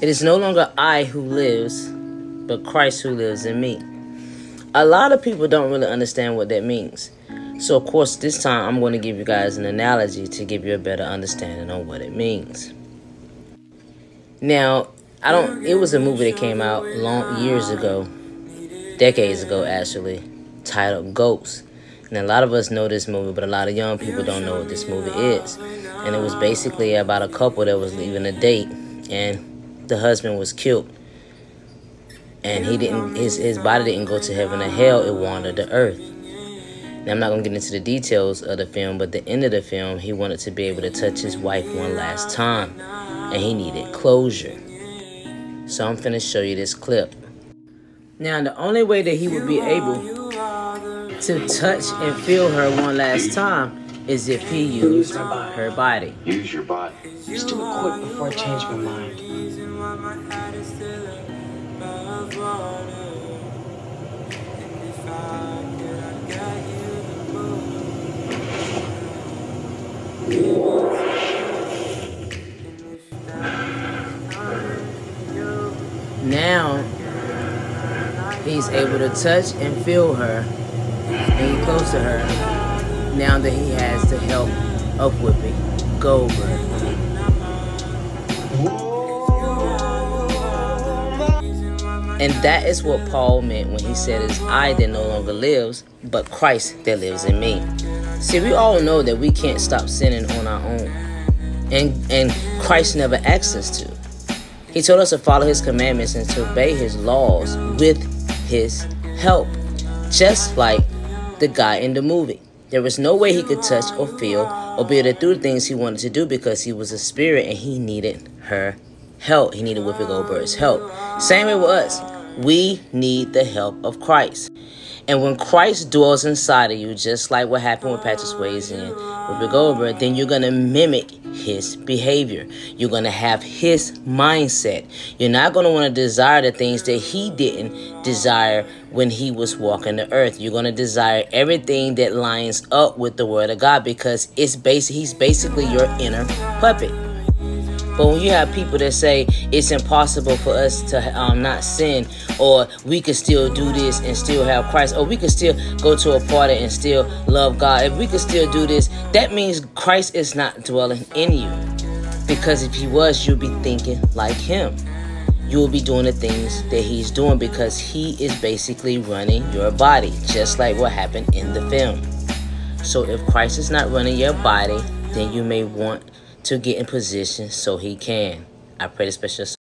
It is no longer I who lives, but Christ who lives in me. A lot of people don't really understand what that means. So, of course, this time I'm going to give you guys an analogy to give you a better understanding on what it means. Now, I don't. It was a movie that came out long years ago, decades ago actually, titled Ghost. And a lot of us know this movie, but a lot of young people don't know what this movie is. And it was basically about a couple that was leaving a date, and the husband was killed. And he didn't. His his body didn't go to heaven or hell. It wandered the earth. Now, I'm not going to get into the details of the film, but the end of the film, he wanted to be able to touch his wife one last time, and he needed closure. So I'm finna show you this clip. Now, the only way that he would be able to touch and feel her one last time is if he used her body. Use your body. Just do it quick before I change my mind. Now he's able to touch and feel her and get close to her now that he has the help of Whoopi Goldberg. And that is what Paul meant when he said, It's I that no longer lives, but Christ that lives in me. See, we all know that we can't stop sinning on our own. And and Christ never asked us to. He told us to follow his commandments and to obey his laws with his help. Just like the guy in the movie. There was no way he could touch or feel or be able to do the things he wanted to do because he was a spirit and he needed her help. He needed Whoopi Goldberg's help. Same way with us. We need the help of Christ. And when Christ dwells inside of you, just like what happened with Patrick Swayze and Whoopi Goldberg, then you're going to mimic his behavior. You're going to have his mindset. You're not going to want to desire the things that he didn't desire when he was walking the earth. You're going to desire everything that lines up with the word of God because it's basic he's basically your inner puppet. But when you have people that say it's impossible for us to um, not sin, or we could still do this and still have Christ, or we could still go to a party and still love God, if we could still do this, that means Christ is not dwelling in you. Because if he was, you'd be thinking like him. You will be doing the things that he's doing because he is basically running your body, just like what happened in the film. So if Christ is not running your body, then you may want to get in position so he can. I pray the special